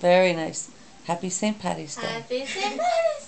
Very nice. Happy St. Patty's Day. Happy St. Patty's Day.